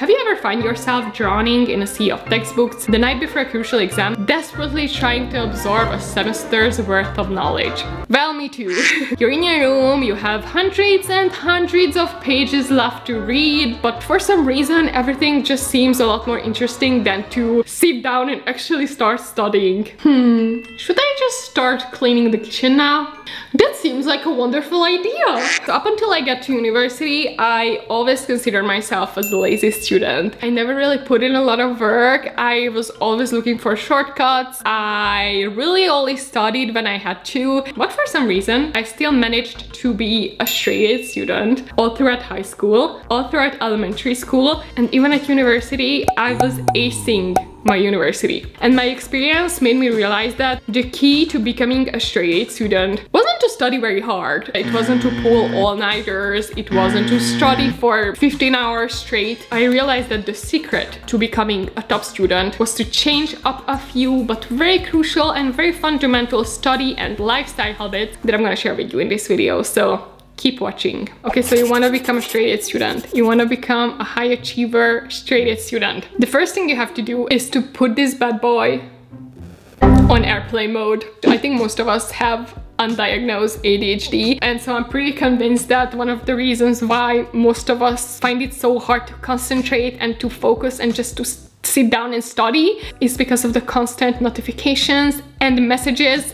Have you ever find yourself drowning in a sea of textbooks the night before a crucial exam, desperately trying to absorb a semester's worth of knowledge? Well, me too. You're in your room, you have hundreds and hundreds of pages left to read, but for some reason everything just seems a lot more interesting than to sit down and actually start studying. Hmm, should I just start cleaning the kitchen now? That seems like a wonderful idea. So up until I get to university, I always considered myself as the lazy student. I never really put in a lot of work. I was always looking for shortcuts. I really only studied when I had to, but for some reason, I still managed to be a straight A student all throughout high school, all throughout elementary school, and even at university, I was acing my university. And my experience made me realize that the key to becoming a straight student wasn't to study very hard. It wasn't to pull all-nighters. It wasn't to study for 15 hours straight. I realized that the secret to becoming a top student was to change up a few but very crucial and very fundamental study and lifestyle habits that I'm gonna share with you in this video. So keep watching. Okay, so you want to become a straight A student. You want to become a high achiever straight A student. The first thing you have to do is to put this bad boy on airplane mode. I think most of us have undiagnosed ADHD and so I'm pretty convinced that one of the reasons why most of us find it so hard to concentrate and to focus and just to sit down and study is because of the constant notifications and messages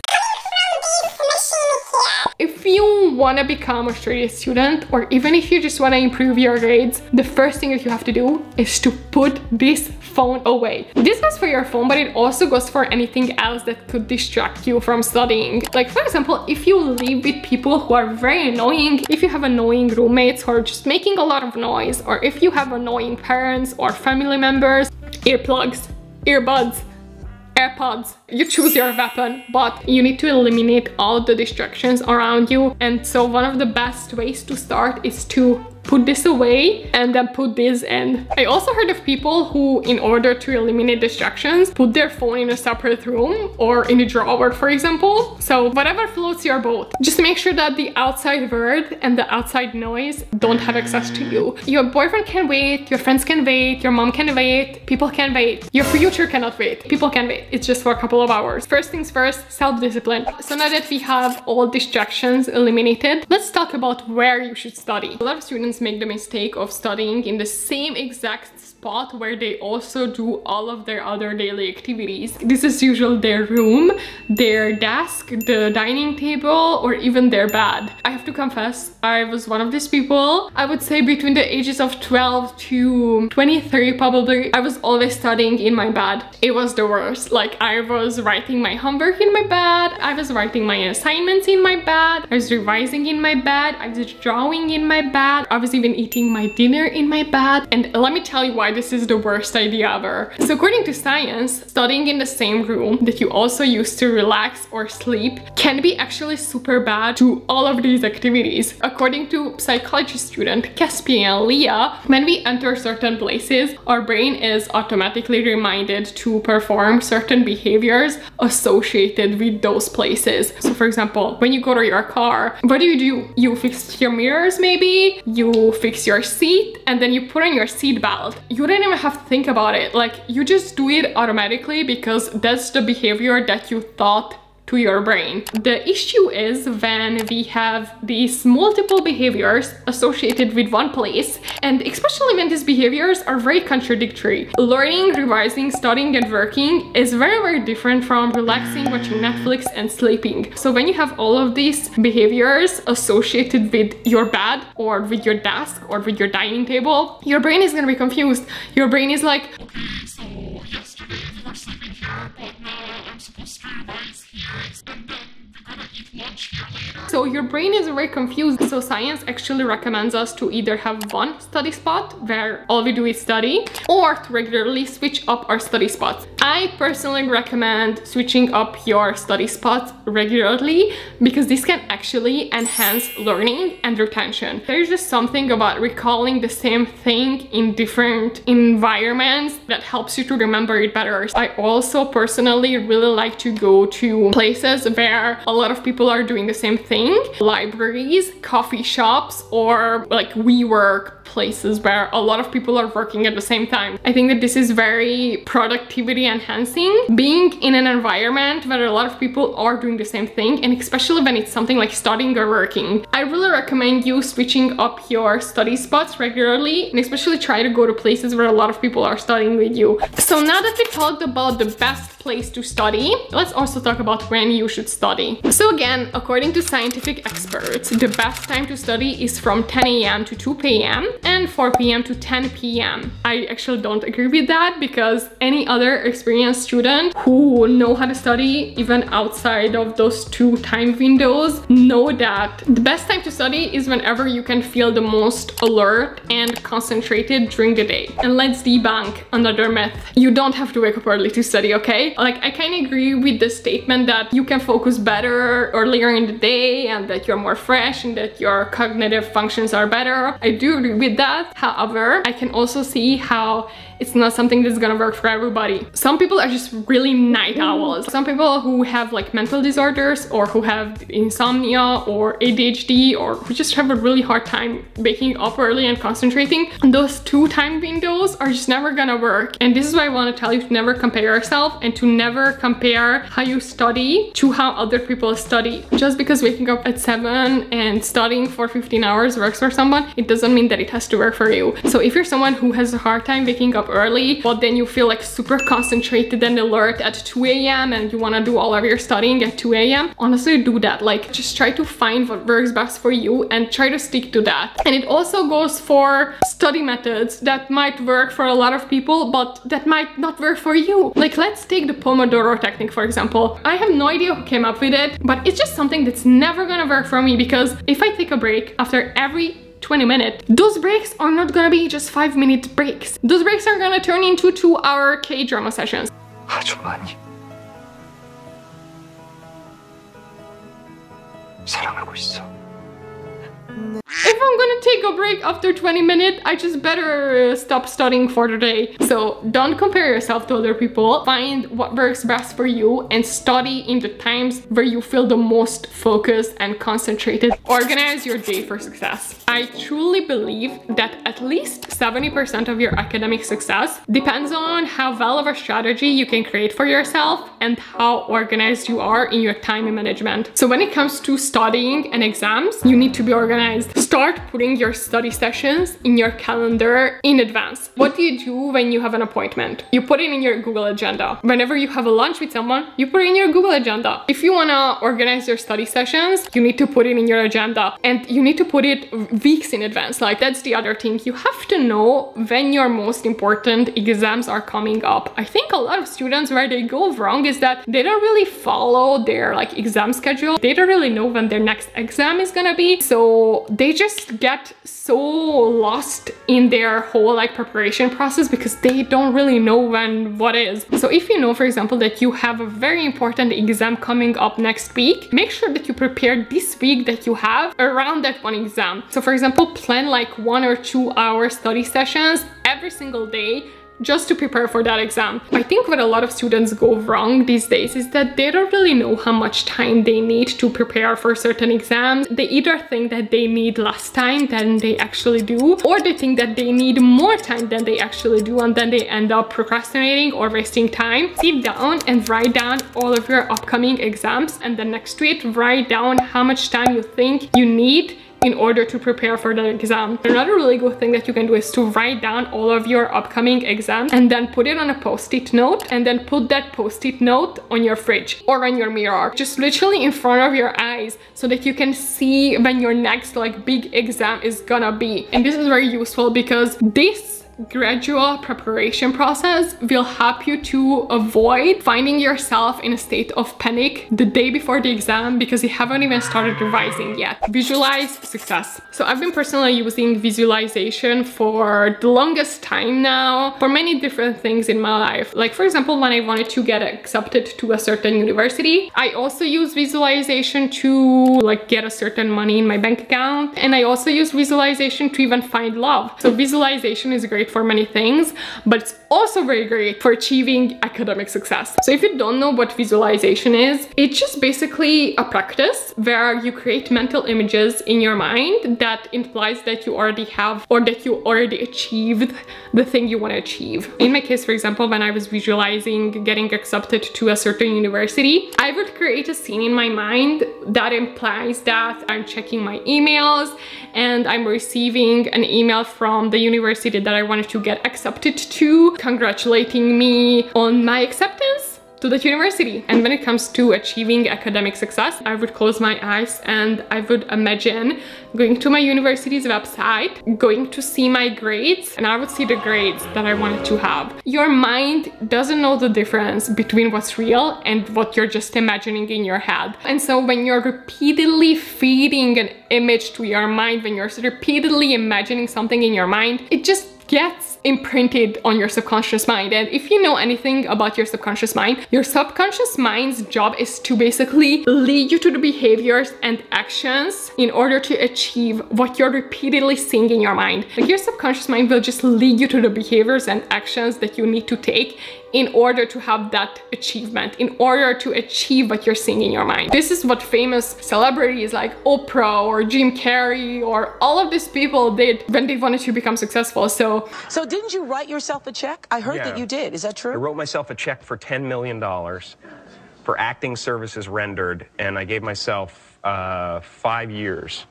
if you want to become a straight student or even if you just want to improve your grades, the first thing that you have to do is to put this phone away. This goes for your phone, but it also goes for anything else that could distract you from studying. Like for example, if you live with people who are very annoying, if you have annoying roommates who are just making a lot of noise, or if you have annoying parents or family members, earplugs, earbuds, AirPods. You choose your weapon, but you need to eliminate all the distractions around you. And so one of the best ways to start is to put this away and then put this in. I also heard of people who, in order to eliminate distractions, put their phone in a separate room or in a drawer, for example. So whatever floats your boat. Just make sure that the outside world and the outside noise don't have access to you. Your boyfriend can wait, your friends can wait, your mom can wait, people can wait. Your future cannot wait. People can wait. It's just for a couple of hours. First things first, self-discipline. So now that we have all distractions eliminated, let's talk about where you should study. A lot of students students make the mistake of studying in the same exact spot where they also do all of their other daily activities. This is usually their room, their desk, the dining table, or even their bed. I have to confess, I was one of these people. I would say between the ages of 12 to 23 probably, I was always studying in my bed. It was the worst. Like I was writing my homework in my bed, I was writing my assignments in my bed, I was revising in my bed, I was drawing in my bed, I was was even eating my dinner in my bed. And let me tell you why this is the worst idea ever. So according to science, studying in the same room that you also use to relax or sleep can be actually super bad to all of these activities. According to psychology student Caspian Leah, when we enter certain places, our brain is automatically reminded to perform certain behaviors associated with those places. So for example, when you go to your car, what do you do? You fix your mirrors maybe? You fix your seat and then you put on your seat belt. You don't even have to think about it. Like you just do it automatically because that's the behavior that you thought to your brain. The issue is when we have these multiple behaviors associated with one place and especially when these behaviors are very contradictory. Learning, revising, studying and working is very very different from relaxing, watching Netflix and sleeping. So when you have all of these behaviors associated with your bed or with your desk or with your dining table, your brain is gonna be confused. Your brain is like, Stop, stop, stop, stop, stop, so your brain is very confused. So science actually recommends us to either have one study spot where all we do is study or to regularly switch up our study spots. I personally recommend switching up your study spots regularly because this can actually enhance learning and retention. There's just something about recalling the same thing in different environments that helps you to remember it better. I also personally really like to go to places where a lot of people are doing the same thing. Libraries, coffee shops, or like WeWork, places where a lot of people are working at the same time. I think that this is very productivity enhancing. Being in an environment where a lot of people are doing the same thing and especially when it's something like studying or working. I really recommend you switching up your study spots regularly and especially try to go to places where a lot of people are studying with you. So now that we talked about the best place to study, let's also talk about when you should study. So again, according to scientific experts, the best time to study is from 10 a.m. to 2 p.m. and 4 p.m. to 10 p.m. I actually don't agree with that because any other experienced student who know how to study even outside of those two time windows know that the best time to study is whenever you can feel the most alert and concentrated during the day. And let's debunk another myth. You don't have to wake up early to study, okay? Like I kind of agree with the statement that you can focus better earlier in the day and that you're more fresh and that your cognitive functions are better. I do agree with that. However, I can also see how it's not something that's gonna work for everybody. Some people are just really night owls. Some people who have like mental disorders or who have insomnia or ADHD or who just have a really hard time waking up early and concentrating, those two time windows are just never gonna work. And this is why I wanna tell you to never compare yourself and to never compare how you study to how other people study. Just because waking up at 7 and studying for 15 hours works for someone, it doesn't mean that it has to work for you. So if you're someone who has a hard time waking up early, but then you feel like super concentrated and alert at 2 a.m. and you want to do all of your studying at 2 a.m. Honestly, do that. Like just try to find what works best for you and try to stick to that. And it also goes for study methods that might work for a lot of people, but that might not work for you. Like let's take the Pomodoro technique, for example. I have no idea who came up with it, but it's just something that's never gonna work for me because if I take a break after every 20 minutes. Those breaks are not gonna be just 5 minute breaks. Those breaks are gonna turn into 2 hour K-drama sessions. 아주 많이 사랑하고 있어. If I'm gonna take a break after 20 minutes, I just better uh, stop studying for the day. So don't compare yourself to other people. Find what works best for you and study in the times where you feel the most focused and concentrated. Organize your day for success. I truly believe that at least 70% of your academic success depends on how well of a strategy you can create for yourself and how organized you are in your time management. So when it comes to studying and exams, you need to be organized organized. Start putting your study sessions in your calendar in advance. What do you do when you have an appointment? You put it in your Google Agenda. Whenever you have a lunch with someone, you put it in your Google Agenda. If you wanna organize your study sessions, you need to put it in your agenda and you need to put it weeks in advance. Like that's the other thing. You have to know when your most important exams are coming up. I think a lot of students where they go wrong is that they don't really follow their like exam schedule. They don't really know when their next exam is gonna be. So they just get so lost in their whole like preparation process because they don't really know when what is. So if you know, for example, that you have a very important exam coming up next week, make sure that you prepare this week that you have around that one exam. So for example, plan like one or two hour study sessions every single day just to prepare for that exam. I think what a lot of students go wrong these days is that they don't really know how much time they need to prepare for certain exams. They either think that they need less time than they actually do, or they think that they need more time than they actually do, and then they end up procrastinating or wasting time. Sit down and write down all of your upcoming exams, and then next to it, write down how much time you think you need in order to prepare for the exam. Another really good thing that you can do is to write down all of your upcoming exams and then put it on a post-it note and then put that post-it note on your fridge or on your mirror. Just literally in front of your eyes so that you can see when your next like big exam is gonna be. And this is very useful because this gradual preparation process will help you to avoid finding yourself in a state of panic the day before the exam because you haven't even started revising yet. Visualize success. So I've been personally using visualization for the longest time now for many different things in my life. Like for example, when I wanted to get accepted to a certain university, I also use visualization to like get a certain money in my bank account. And I also use visualization to even find love. So visualization is great great for many things, but it's also very great for achieving academic success. So if you don't know what visualization is, it's just basically a practice where you create mental images in your mind that implies that you already have or that you already achieved the thing you want to achieve. In my case, for example, when I was visualizing getting accepted to a certain university, I would create a scene in my mind that implies that I'm checking my emails and I'm receiving an email from the university that I wanted to get accepted to, congratulating me on my acceptance to that university. And when it comes to achieving academic success, I would close my eyes and I would imagine going to my university's website, going to see my grades, and I would see the grades that I wanted to have. Your mind doesn't know the difference between what's real and what you're just imagining in your head. And so when you're repeatedly feeding an image to your mind, when you're repeatedly imagining something in your mind, it just gets imprinted on your subconscious mind. And if you know anything about your subconscious mind, your subconscious mind's job is to basically lead you to the behaviors and actions in order to achieve what you're repeatedly seeing in your mind. Like your subconscious mind will just lead you to the behaviors and actions that you need to take in order to have that achievement, in order to achieve what you're seeing in your mind. This is what famous celebrities like Oprah or Jim Carrey or all of these people did when they wanted to become successful. So, so didn't you write yourself a check? I heard yeah. that you did. Is that true? I wrote myself a check for $10 million for acting services rendered, and I gave myself uh, five years,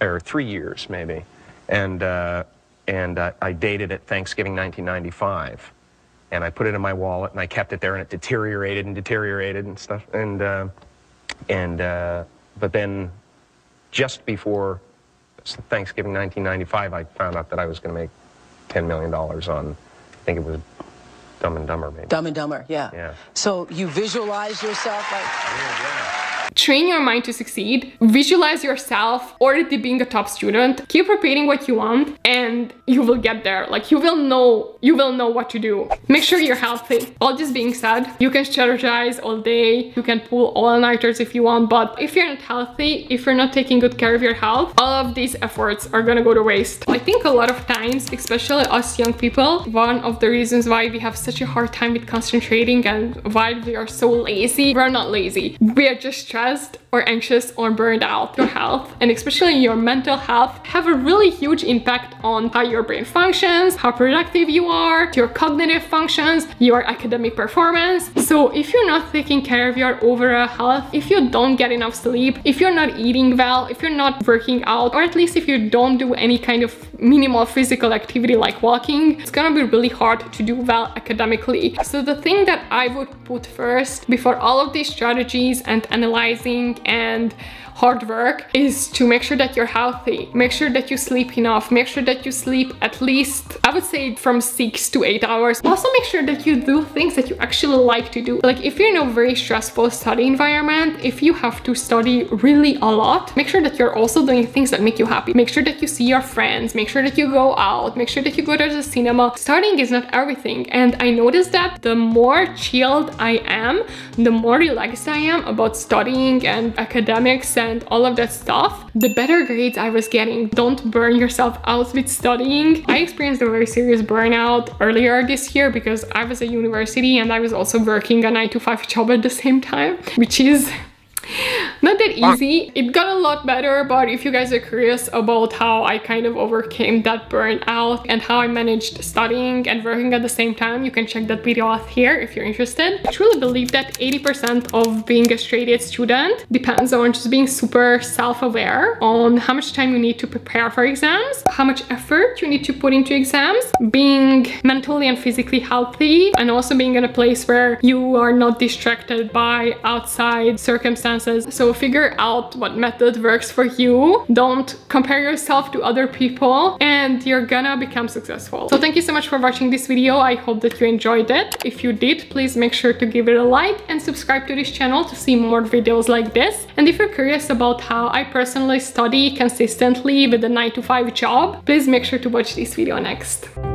or three years maybe, and uh, and uh, I dated it Thanksgiving 1995 and I put it in my wallet and I kept it there and it deteriorated and deteriorated and stuff. And, uh, and uh, but then just before Thanksgiving 1995, I found out that I was going to make $10 million on, I think it was Dumb and Dumber, maybe. Dumb and Dumber, yeah. Yeah. So you visualize yourself like. Yeah, yeah. Train your mind to succeed. Visualize yourself already being a top student. Keep repeating what you want and you will get there. Like you will know, you will know what to do. Make sure you're healthy. All this being said, you can strategize all day. You can pull all-nighters if you want, but if you're not healthy, if you're not taking good care of your health, all of these efforts are gonna go to waste. I think a lot of times, especially us young people, one of the reasons why we have such a hard time with concentrating and why we are so lazy, we're not lazy. We are just stressed or anxious or burned out. Your health and especially your mental health have a really huge impact on how your brain functions, how productive you are, your cognitive functions, your academic performance. So if you're not taking care of your overall health, if you don't get enough sleep, if you're not eating well, if you're not working out, or at least if you don't do any kind of minimal physical activity like walking, it's gonna be really hard to do well academically. So the thing that I would put first before all of these strategies and analyzing and hard work is to make sure that you're healthy. Make sure that you sleep enough. Make sure that you sleep at least, I would say from six to eight hours. Also make sure that you do things that you actually like to do. Like if you're in a very stressful study environment, if you have to study really a lot, make sure that you're also doing things that make you happy. Make sure that you see your friends. Make sure that you go out. Make sure that you go to the cinema. Studying is not everything. And I noticed that the more chilled I am, the more relaxed I am about studying and academics and and all of that stuff, the better grades I was getting. Don't burn yourself out with studying. I experienced a very serious burnout earlier this year because I was at university and I was also working a 9 to 5 job at the same time, which is not that easy. It got a lot better, but if you guys are curious about how I kind of overcame that burnout and how I managed studying and working at the same time, you can check that video out here if you're interested. I truly believe that 80% of being a straight A student depends on just being super self-aware on how much time you need to prepare for exams, how much effort you need to put into exams, being mentally and physically healthy, and also being in a place where you are not distracted by outside circumstances So figure out what method works for you. Don't compare yourself to other people and you're gonna become successful. So thank you so much for watching this video. I hope that you enjoyed it. If you did, please make sure to give it a like and subscribe to this channel to see more videos like this. And if you're curious about how I personally study consistently with a 9 to 5 job, please make sure to watch this video next.